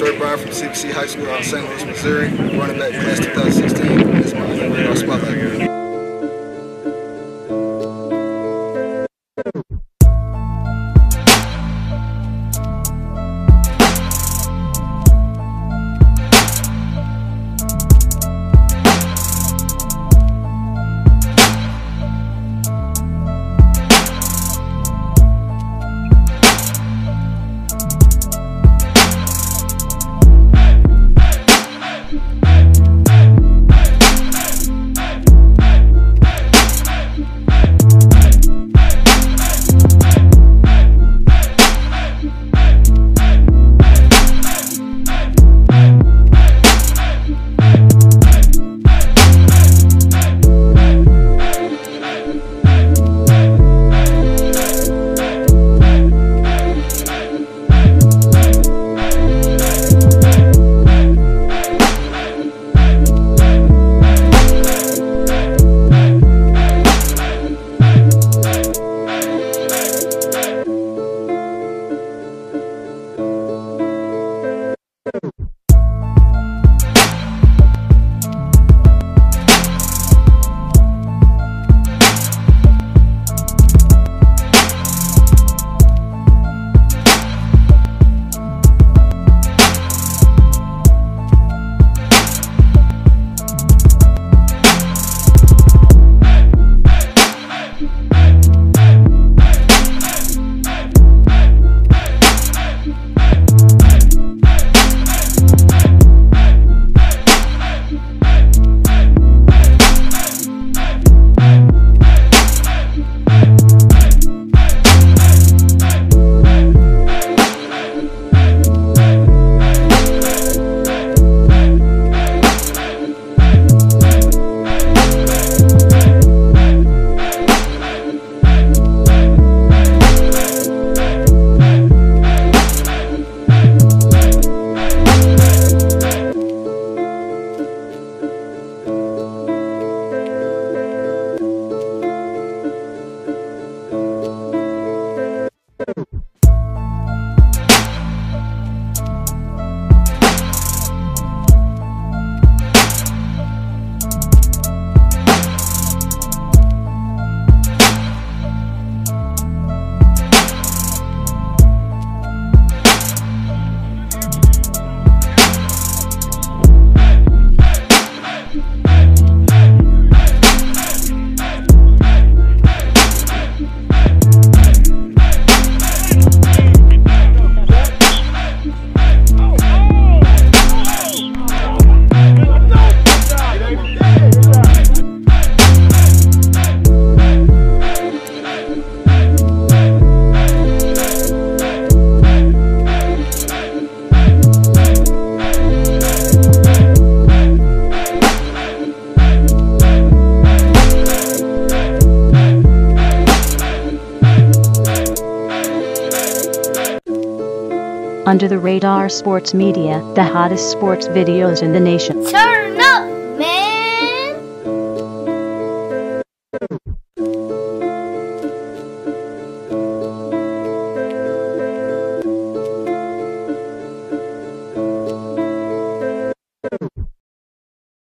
Tre Bryant from CBC High School out of St. Louis, Missouri, running back class 2016. This is my spotlight. Under the Radar Sports Media, the hottest sports videos in the nation.